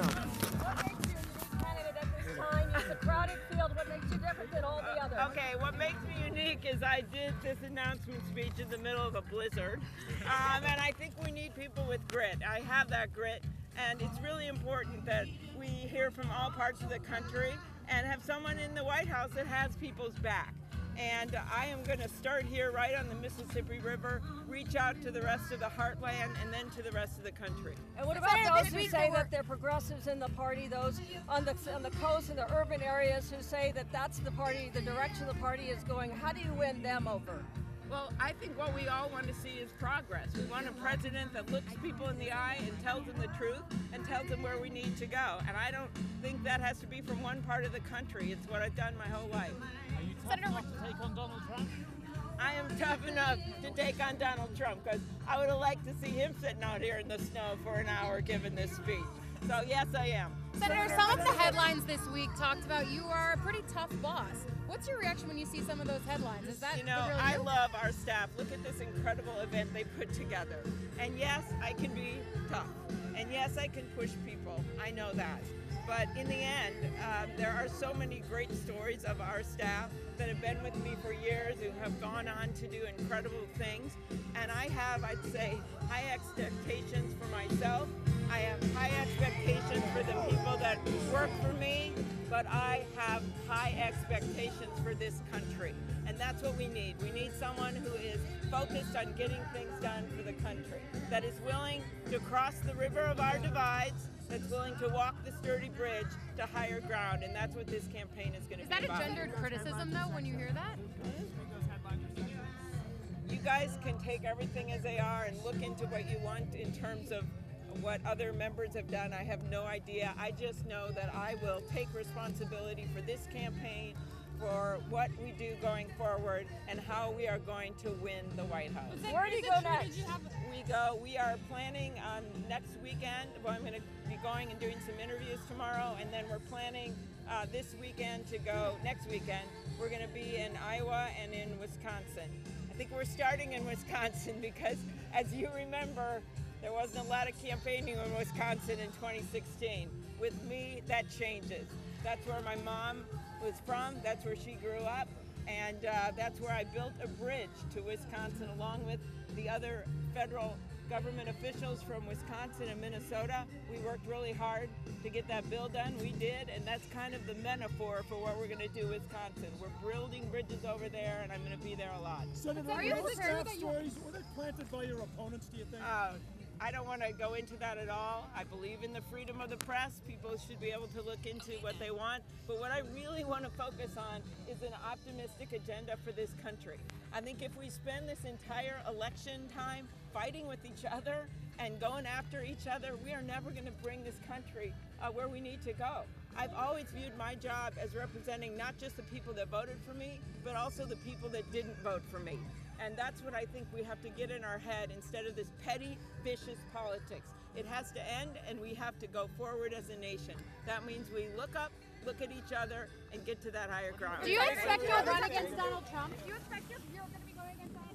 Okay, what makes me unique is a crowded field. What makes you different than all the others? Okay. What makes me unique is I did this announcement speech in the middle of a blizzard. Um, and I think we need people with grit. I have that grit. And it's really important that we hear from all parts of the country and have someone in the White House that has people's back. And I am going to start here right on the Mississippi River, reach out to the rest of the heartland, and then to the rest of the country. And what about Senator, those this who week say there that they're progressives in the party? Those on the on the coast and the urban areas who say that that's the party, the direction the party is going. How do you win them over? Well, I think what we all want to see is progress. We want a president that looks people in the eye and tells them the truth and tells them where we need to go. And I don't think that has to be from one part of the country. It's what I've done my whole life. Are you tough Senator, enough to take on Donald Trump? I am tough enough to take on Donald Trump because I would have liked to see him sitting out here in the snow for an hour giving this speech. So, yes, I am. Senator, some of the headlines this week talked about you are a pretty tough boss. What's your reaction when you see some of those headlines? Is that You know, I you? love our staff. Look at this incredible event they put together. And yes, I can be tough. And yes, I can push people. I know that. But in the end, um, there are so many great stories of our staff that have been with me for years who have gone on to do incredible things. And I have, I'd say, high expectations for myself. I have high expectations for the people that work for but I have high expectations for this country. And that's what we need. We need someone who is focused on getting things done for the country, that is willing to cross the river of our divides, that's willing to walk the sturdy bridge to higher ground. And that's what this campaign is going to be. about. Is that a gendered criticism, though, when you hear that? you guys can take everything as they are and look into what you want in terms of what other members have done. I have no idea. I just know that I will take responsibility for this campaign, for what we do going forward, and how we are going to win the White House. Where do you go next? We go. We are planning on next weekend. Well, I'm going to be going and doing some interviews tomorrow, and then we're planning uh, this weekend to go. Next weekend, we're going to be in Iowa and in Wisconsin. I think we're starting in Wisconsin because, as you remember, there wasn't a lot of campaigning in Wisconsin in 2016. With me, that changes. That's where my mom was from. That's where she grew up. And uh, that's where I built a bridge to Wisconsin along with the other federal government officials from Wisconsin and Minnesota. We worked really hard to get that bill done. We did, and that's kind of the metaphor for what we're going to do in Wisconsin. We're building bridges over there, and I'm going to be there a lot. Senator, Are you those prepared staff stories, were they planted by your opponents, do you think? Uh, I don't want to go into that at all. I believe in the freedom of the press. People should be able to look into what they want. But what I really want to focus on is an optimistic agenda for this country. I think if we spend this entire election time fighting with each other and going after each other, we are never going to bring this country uh, where we need to go. I've always viewed my job as representing not just the people that voted for me, but also the people that didn't vote for me. And that's what I think we have to get in our head instead of this petty, vicious politics. It has to end, and we have to go forward as a nation. That means we look up, look at each other, and get to that higher ground. Do you expect you'll run against Donald Trump? Do you expect you're, you're going to be going against Donald